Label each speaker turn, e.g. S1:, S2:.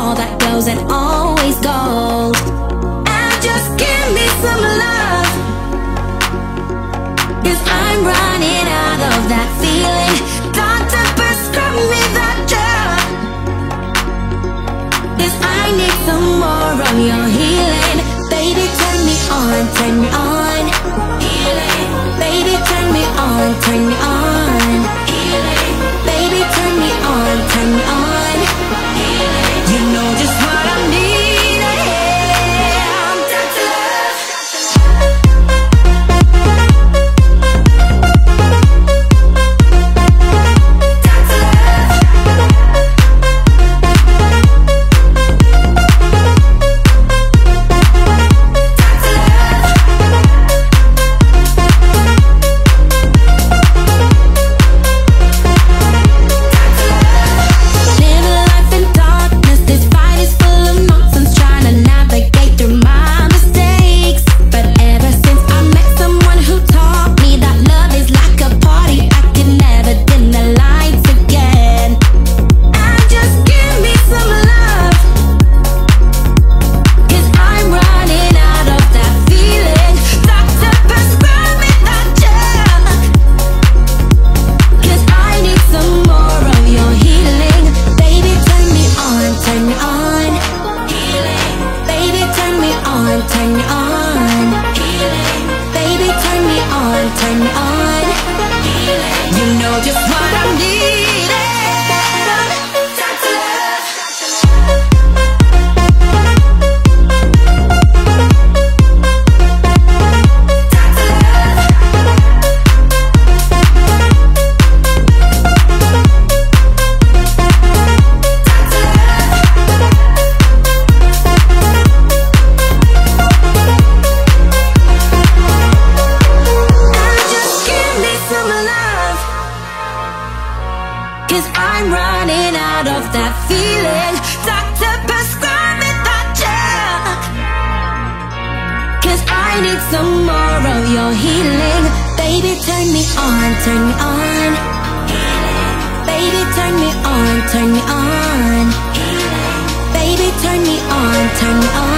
S1: rose and always gold. And just give me some love. Cause I'm running out of that feeling. Doctor, prescribe me that drug. Cause I need some more of your healing. Baby, turn me on, turn me on. Healing. Baby, turn me on, turn me on. Me on, Cause I'm running out of that feeling. Doctor, prescribe me that drug. Cause I need some more of your healing. Baby, turn me on, turn me on. Baby, turn me on, turn me on. Baby, turn me on, turn me on.